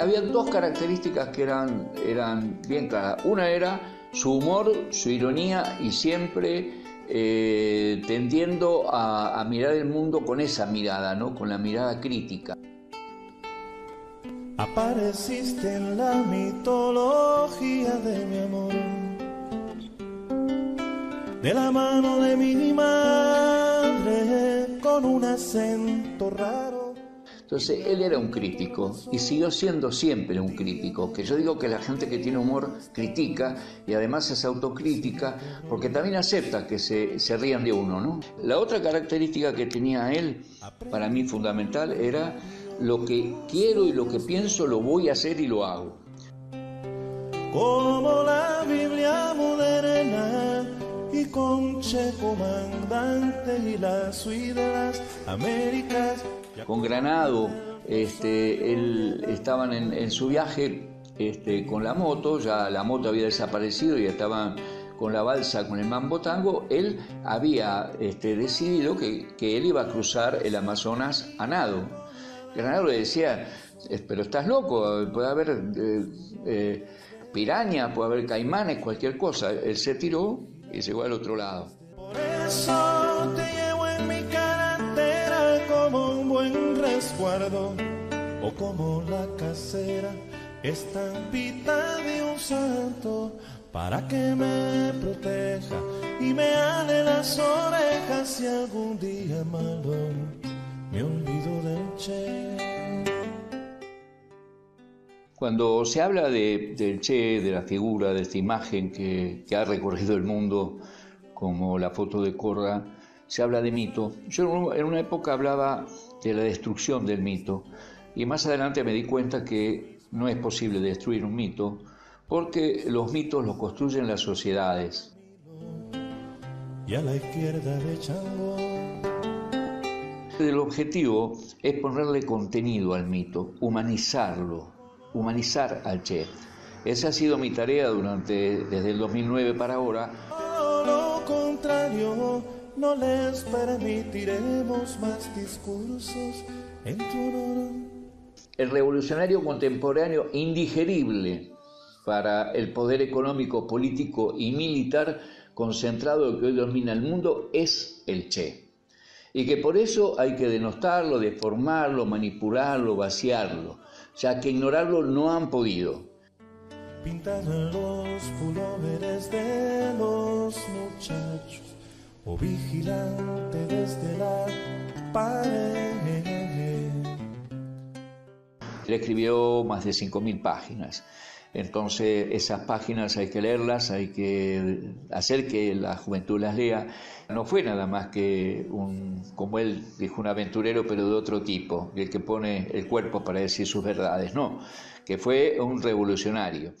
había dos características que eran, eran bien claras. Una era su humor, su ironía y siempre eh, tendiendo a, a, mirar el mundo con esa mirada, ¿no? con la mirada crítica. Apareciste en la mitología de mi amor, de la mano de mi madre, con un acento raro. Entonces él era un crítico y siguió siendo siempre un crítico, que yo digo que la gente que tiene humor critica y además es autocrítica porque también acepta que se, se rían de uno. ¿no? La otra característica que tenía él, para mí fundamental, era lo que quiero y lo que pienso lo voy a hacer y lo hago. Como y con Che comandante y las Américas con Granado, este, él, estaban en, su viaje este, con la moto, ya la moto había desaparecido y estaban con la balsa, con el mambo tango, él había este, decidido que, él iba a cruzar el Amazonas a nado. Granado le decía, pero estás loco, puede haber eh, eh, piraña, puede haber caimanes, cualquier cosa. Él se tiró y llegó al otro lado. Por eso te llevo en mi cartera como un buen resguardo o como la casera estampita de un santo para que me proteja y me ale las orejas si algún día malo Cuando se habla de, del Che, de la figura, de esta imagen que, que, ha recorrido el mundo, como la foto de Corra, se habla de mito. Yo en una época hablaba de la destrucción del mito y más adelante me di cuenta que no es posible destruir un mito porque los mitos los construyen las sociedades. Y a la izquierda de Chango. El objetivo es ponerle contenido al mito, humanizarlo, humanizar al Che. Esa ha sido mi tarea durante desde el 2009 para ahora. lo contrario, no les permitiremos más discursos en tu honor. El revolucionario contemporáneo indigerible para el poder económico, político y militar concentrado que hoy domina el mundo es el Che. Y que por eso hay que denostarlo, deformarlo, manipularlo, vaciarlo ya que ignorarlo no han podido. Pintado los pulóveres de los muchachos o vigilante desde la pared. Él escribió más de 5.000 páginas. Entonces esas páginas hay que leerlas, hay que hacer que la juventud las lea. No fue nada más que un, como él dijo, un aventurero, pero de otro tipo, el que pone el cuerpo para decir sus verdades, no, que fue un revolucionario.